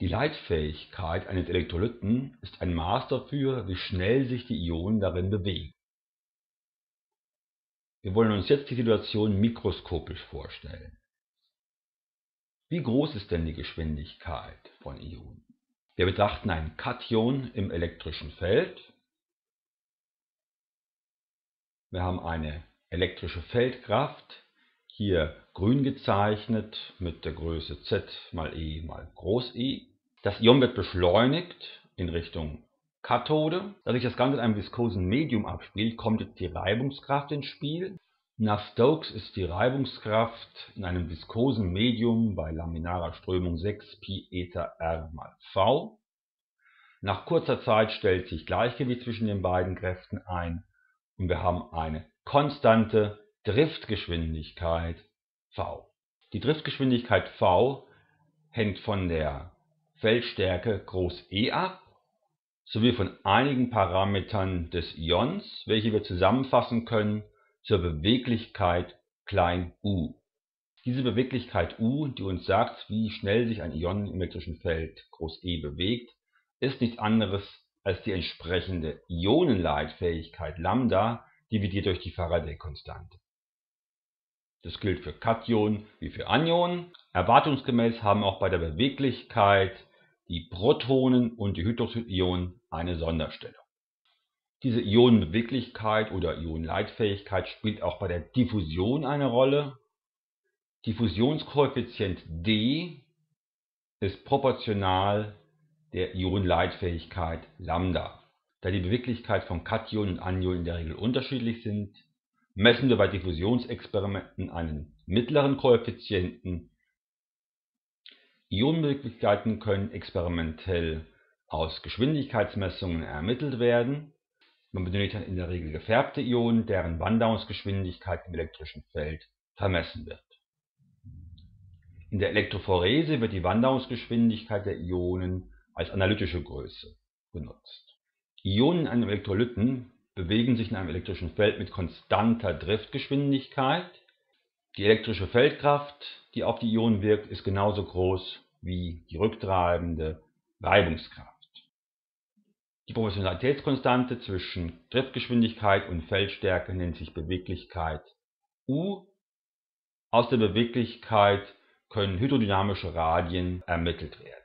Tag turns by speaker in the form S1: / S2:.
S1: Die Leitfähigkeit eines Elektrolyten ist ein Maß dafür, wie schnell sich die Ionen darin bewegen. Wir wollen uns jetzt die Situation mikroskopisch vorstellen. Wie groß ist denn die Geschwindigkeit von Ionen? Wir betrachten ein Kation im elektrischen Feld. Wir haben eine elektrische Feldkraft, hier grün gezeichnet mit der Größe z mal e mal Groß E. Das Ion wird beschleunigt in Richtung Kathode. Da sich das Ganze in einem viskosen Medium abspielt, kommt jetzt die Reibungskraft ins Spiel. Nach Stokes ist die Reibungskraft in einem viskosen Medium bei laminarer Strömung 6 Pi Eta R mal V. Nach kurzer Zeit stellt sich Gleichgewicht zwischen den beiden Kräften ein und wir haben eine konstante Driftgeschwindigkeit v. Die Driftgeschwindigkeit v hängt von der Feldstärke E ab sowie von einigen Parametern des Ions, welche wir zusammenfassen können zur Beweglichkeit u. Diese Beweglichkeit u, die uns sagt, wie schnell sich ein Ion im elektrischen Feld E bewegt, ist nichts anderes als die entsprechende Ionenleitfähigkeit Lambda dividiert durch die Faraday-Konstante das gilt für Kationen wie für Anionen. Erwartungsgemäß haben auch bei der Beweglichkeit die Protonen und die Hydroxidionen eine Sonderstellung. Diese Ionenbeweglichkeit oder Ionenleitfähigkeit spielt auch bei der Diffusion eine Rolle. Diffusionskoeffizient d ist proportional der Ionenleitfähigkeit Lambda. Da die Beweglichkeit von Kationen und Anionen in der Regel unterschiedlich sind, messen wir bei Diffusionsexperimenten einen mittleren Koeffizienten. Ionenbeweglichkeiten können experimentell aus Geschwindigkeitsmessungen ermittelt werden. Man benötigt in der Regel gefärbte Ionen, deren Wanderungsgeschwindigkeit im elektrischen Feld vermessen wird. In der Elektrophorese wird die Wanderungsgeschwindigkeit der Ionen als analytische Größe benutzt. Ionen in einem Elektrolyten bewegen sich in einem elektrischen Feld mit konstanter Driftgeschwindigkeit. Die elektrische Feldkraft, die auf die Ionen wirkt, ist genauso groß wie die rücktreibende Reibungskraft. Die Proportionalitätskonstante zwischen Driftgeschwindigkeit und Feldstärke nennt sich Beweglichkeit U. Aus der Beweglichkeit können hydrodynamische Radien ermittelt werden